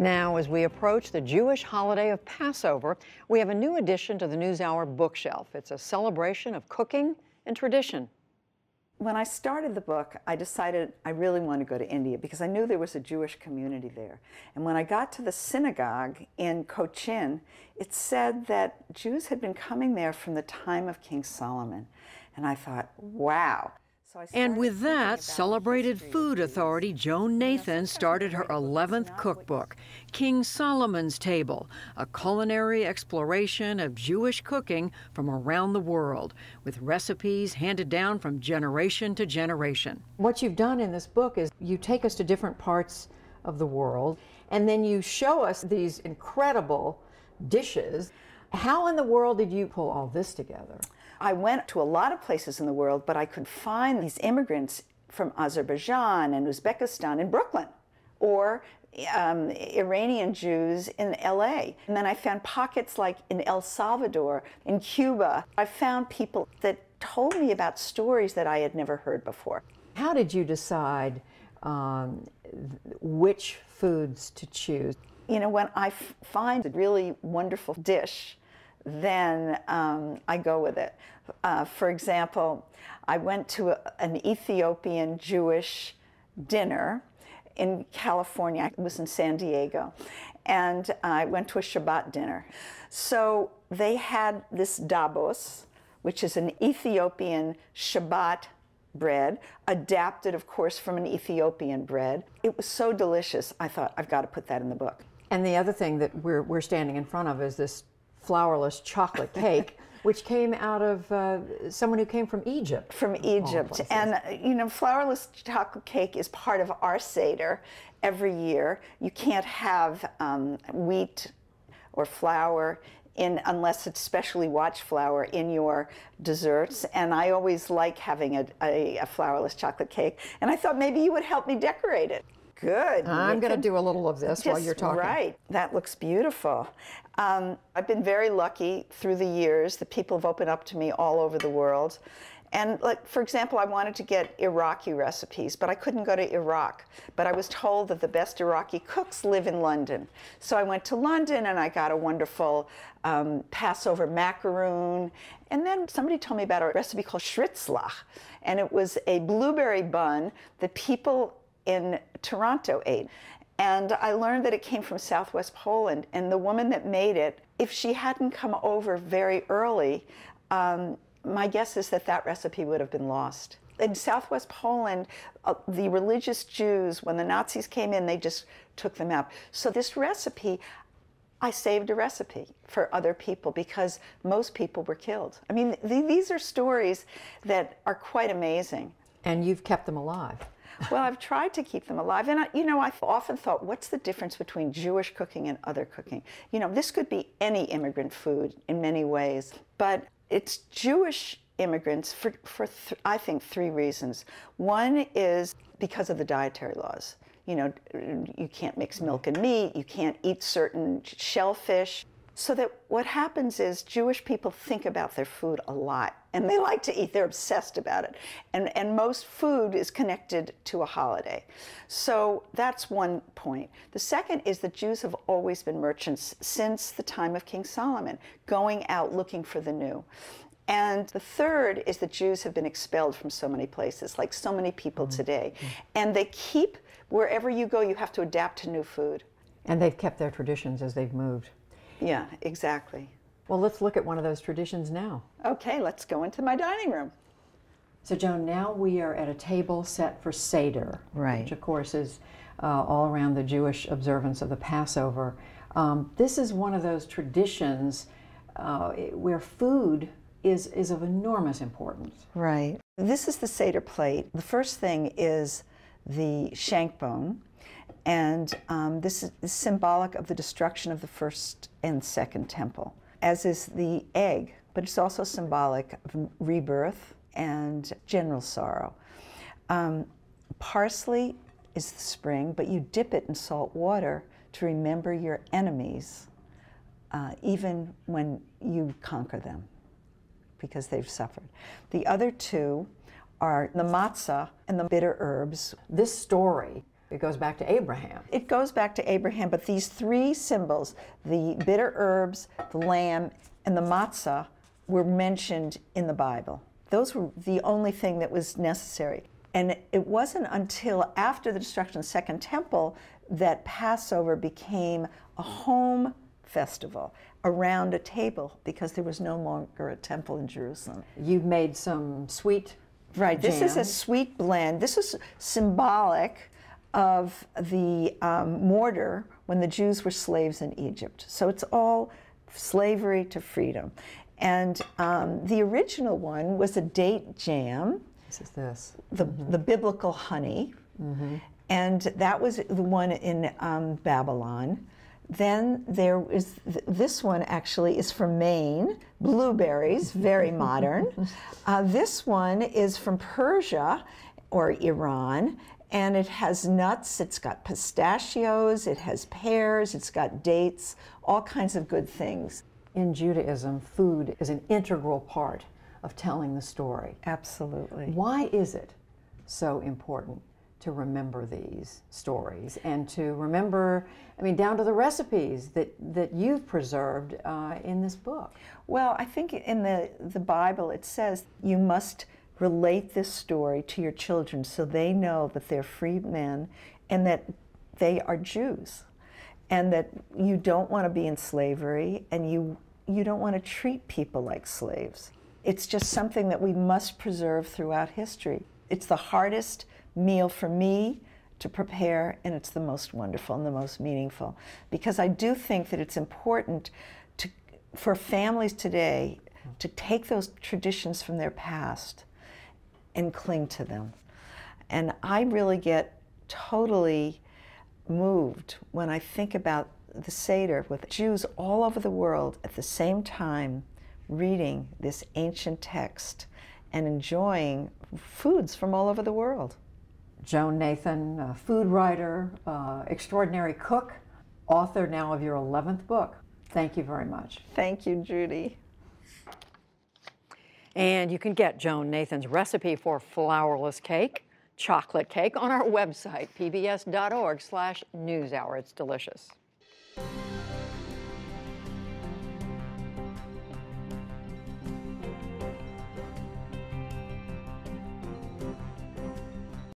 Now, as we approach the Jewish holiday of Passover, we have a new addition to the NewsHour bookshelf. It's a celebration of cooking and tradition. When I started the book, I decided I really wanted to go to India because I knew there was a Jewish community there. And when I got to the synagogue in Cochin, it said that Jews had been coming there from the time of King Solomon. And I thought, wow, and with that, celebrated food authority Joan Nathan started her 11th cookbook, King Solomon's Table, a culinary exploration of Jewish cooking from around the world, with recipes handed down from generation to generation. What you've done in this book is you take us to different parts of the world, and then you show us these incredible dishes. How in the world did you pull all this together? I went to a lot of places in the world, but I could find these immigrants from Azerbaijan and Uzbekistan in Brooklyn or um, Iranian Jews in LA. And then I found pockets like in El Salvador, in Cuba. I found people that told me about stories that I had never heard before. How did you decide um, which foods to choose? You know, when I find a really wonderful dish, then um, I go with it. Uh, for example, I went to a, an Ethiopian Jewish dinner in California. I was in San Diego. And I went to a Shabbat dinner. So they had this dabos, which is an Ethiopian Shabbat bread, adapted, of course, from an Ethiopian bread. It was so delicious, I thought, I've got to put that in the book. And the other thing that we're, we're standing in front of is this flourless chocolate cake. which came out of uh, someone who came from Egypt. From Egypt. And, you know, flourless chocolate cake is part of our Seder every year. You can't have um, wheat or flour in unless it's specially watch flour in your desserts. And I always like having a, a, a flourless chocolate cake. And I thought maybe you would help me decorate it. Good. I'm going to do a little of this while you're talking. Right. That looks beautiful. Um, I've been very lucky through the years. The people have opened up to me all over the world. And like, for example, I wanted to get Iraqi recipes, but I couldn't go to Iraq. But I was told that the best Iraqi cooks live in London. So I went to London and I got a wonderful um, Passover macaroon. And then somebody told me about a recipe called schritzlach. And it was a blueberry bun that people in Toronto ate. And I learned that it came from Southwest Poland. And the woman that made it, if she hadn't come over very early, um, my guess is that that recipe would have been lost. In Southwest Poland, uh, the religious Jews, when the Nazis came in, they just took them out. So this recipe, I saved a recipe for other people because most people were killed. I mean, th these are stories that are quite amazing. And you've kept them alive well, I've tried to keep them alive. And, I, you know, I've often thought, what's the difference between Jewish cooking and other cooking? You know, this could be any immigrant food in many ways, but it's Jewish immigrants for, for I think, three reasons. One is because of the dietary laws. You know, you can't mix milk and meat, you can't eat certain shellfish. So that what happens is Jewish people think about their food a lot and they like to eat, they're obsessed about it. And, and most food is connected to a holiday. So that's one point. The second is that Jews have always been merchants since the time of King Solomon, going out looking for the new. And the third is that Jews have been expelled from so many places, like so many people mm -hmm. today. And they keep, wherever you go, you have to adapt to new food. And they've kept their traditions as they've moved. Yeah, exactly. Well, let's look at one of those traditions now. Okay, let's go into my dining room. So, Joan, now we are at a table set for Seder, right. which, of course, is uh, all around the Jewish observance of the Passover. Um, this is one of those traditions uh, where food is, is of enormous importance. Right. This is the Seder plate. The first thing is the shank bone, and um, this is symbolic of the destruction of the first and second temple, as is the egg, but it's also symbolic of rebirth and general sorrow. Um, parsley is the spring, but you dip it in salt water to remember your enemies, uh, even when you conquer them, because they've suffered. The other two are the matzah and the bitter herbs. This story It goes back to Abraham. It goes back to Abraham, but these three symbols the bitter herbs, the lamb, and the matzah were mentioned in the Bible. Those were the only thing that was necessary. And it wasn't until after the destruction of the Second Temple that Passover became a home festival around a table because there was no longer a temple in Jerusalem. You've made some sweet Right. This is a sweet blend. This is symbolic of the um, mortar when the Jews were slaves in Egypt. So it's all slavery to freedom. And um, the original one was a date jam, This is this. the, the biblical honey. And that was the one in um, Babylon. Then there is th- this one actually is from Maine, blueberries, very modern. Uh, this one is from Persia or Iran, and it has nuts. It's got pistachios, it has pears, it's got dates, all kinds of good things. In Judaism, food is an integral part of telling the story. Absolutely. Why is it so important to remember these stories and to remember, I mean, down to the recipes that, that you've preserved uh, in this book? Well, I think in the, the Bible it says you must relate this story to your children so they know that they're free men and that they are Jews and that you don't want to be in slavery and you, you don't want to treat people like slaves. It's just something that we must preserve throughout history. It's the hardest meal for me to prepare, and it's the most wonderful and the most meaningful because I do think that it's important to, for families today to take those traditions from their past and cling to them. And I really get totally moved when I think about the Seder with Jews all over the world at the same time reading this ancient text and enjoying foods from all over the world. Joan Nathan, food writer, uh, extraordinary cook, author now of your 11th book. Thank you very much. Thank you, Judy. And you can get Joan Nathan's recipe for flourless cake, chocolate cake, on our website, pbs.org slash newshour. It's delicious.